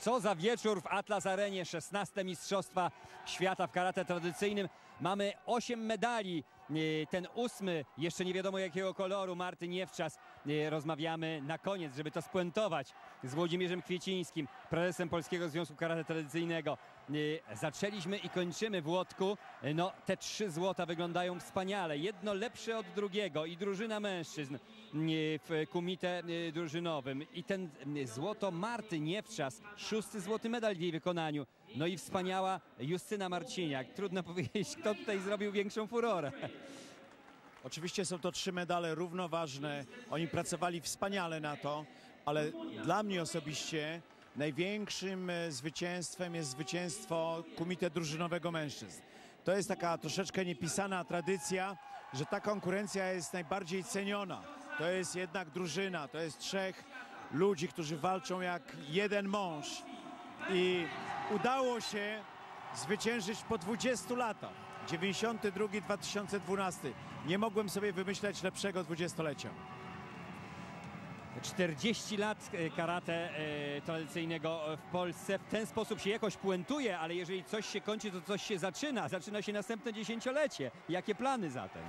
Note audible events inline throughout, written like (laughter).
Co za wieczór w Atlas Arenie, 16 Mistrzostwa Świata w karate tradycyjnym. Mamy 8 medali. E, Ten ósmy, jeszcze nie wiadomo jakiego koloru, Martyn Niewczas. E, Rozmawiamy na koniec, żeby to spuentować z Włodzimierzem Kwiecińskim, prezesem Polskiego Związku Karate Tradycyjnego. E, Zaczęliśmy i kończymy w Łotku. E, No, te trzy złota wyglądają wspaniale. Jedno lepsze od drugiego i drużyna mężczyzn e, w kumite drużynowym. I ten złoto Marty Niewczas, szósty złoty medal w jej wykonaniu. No i wspaniała Justyna Marciniak. Trudno (laughs) powiedzieć, kto tutaj zrobił większą furorę. Oczywiście są to trzy medale równoważne. Oni pracowali wspaniale na to, ale dla mnie osobiście największym e, zwycięstwem jest zwycięstwo Kumite Drużynowego Mężczyzn. To jest taka troszeczkę niepisana tradycja, że ta konkurencja jest najbardziej ceniona. To jest jednak drużyna, to jest trzech ludzi, którzy walczą jak jeden mąż. I udało się zwyciężyć po 20 latach. 92-2012. Nie mogłem sobie wymyśleć lepszego dwudziestolecia. 40 lat e, karate e, tradycyjnego w Polsce. W ten sposób się jakoś puentuje, ale jeżeli coś się kończy, to coś się zaczyna. Zaczyna się następne dziesięciolecie. Jakie plany zatem?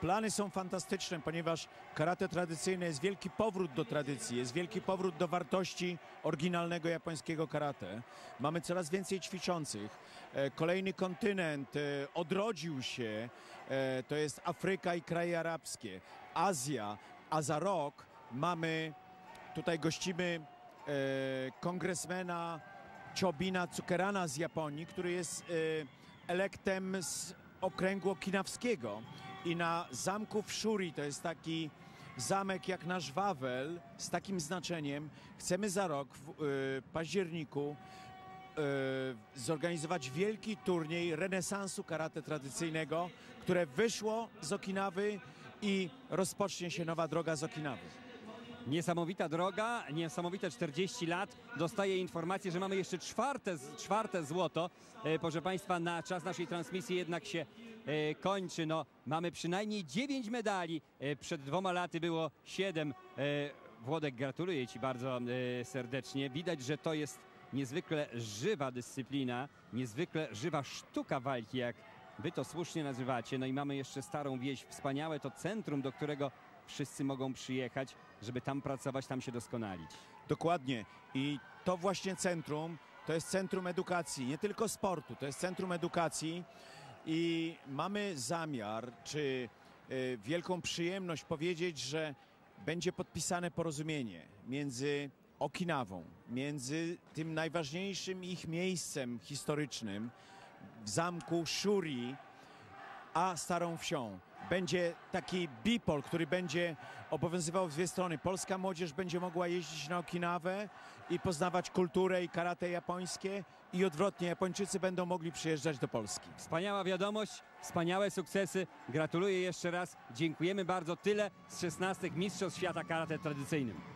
Plany są fantastyczne, ponieważ karate tradycyjne jest wielki powrót do tradycji, jest wielki powrót do wartości oryginalnego japońskiego karate. Mamy coraz więcej ćwiczących. E, Kolejny kontynent e, odrodził się, e, to jest Afryka i kraje arabskie, Azja, a za rok mamy, tutaj gościmy e, kongresmena Chobina Cukerana z Japonii, który jest e, elektem z okręgu okinawskiego i na zamku w Shuri, to jest taki zamek jak nasz Wawel z takim znaczeniem, chcemy za rok w e, październiku e, zorganizować wielki turniej renesansu karate tradycyjnego, które wyszło z Okinawy i rozpocznie się nowa droga z Okinawy. Niesamowita droga, niesamowite 40 lat. Dostaję informację, że mamy jeszcze czwarte, czwarte złoto. E, proszę Państwa, na czas naszej transmisji jednak się e, kończy. No, mamy przynajmniej 9 medali. E, przed dwoma laty było 7. E, Włodek, gratuluję Ci bardzo serdecznie. Widać, że to jest niezwykle żywa dyscyplina, niezwykle żywa sztuka walki, jak Wy to słusznie nazywacie. No i mamy jeszcze Starą Wieś, wspaniałe to centrum, do którego wszyscy mogą przyjechać, żeby tam pracować, tam się doskonalić. Dokładnie. I to właśnie centrum to jest centrum edukacji, nie tylko sportu, to jest centrum edukacji i mamy zamiar, czy y, wielką przyjemność powiedzieć, że będzie podpisane porozumienie między Okinawą, między tym najważniejszym ich miejscem historycznym w zamku Shuri, a Starą Wsią. Będzie taki bipol, który będzie obowiązywał w dwie strony. Polska młodzież będzie mogła jeździć na Okinawę i poznawać kulturę i karate japońskie i odwrotnie, Japończycy będą mogli przyjeżdżać do Polski. Wspaniała wiadomość, wspaniałe sukcesy. Gratuluję jeszcze raz. Dziękujemy bardzo. Tyle z 16 Mistrzostw Świata Karate Tradycyjnym.